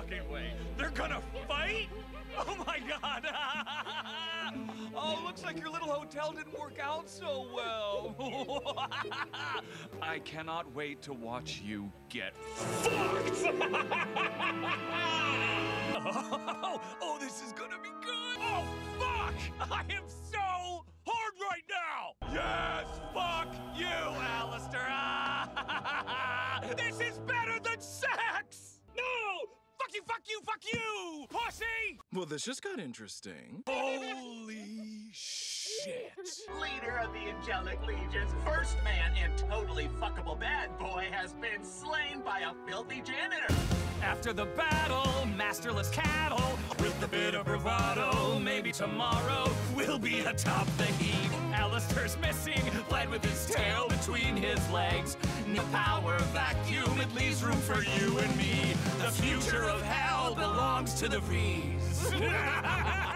fucking way. They're gonna fight? Oh my god! oh, looks like your little hotel didn't work out so well. I cannot wait to watch you get fucked! oh, oh, this is gonna be good! Oh, fuck! I am so hard right now! Yes, fuck you, Alastor! this is! No! Fuck you, fuck you! Pussy! Well, this just got interesting. Holy shit! Leader of the Angelic Legions, first man and totally fuckable bad boy has been slain by a filthy janitor. After the battle, masterless cattle, with a bit of bravado, maybe tomorrow we'll be atop the heap. Alastor's missing, bled with his tail between his legs. No power vacuum, it leaves room for you and me. The future of hell belongs to the Vees.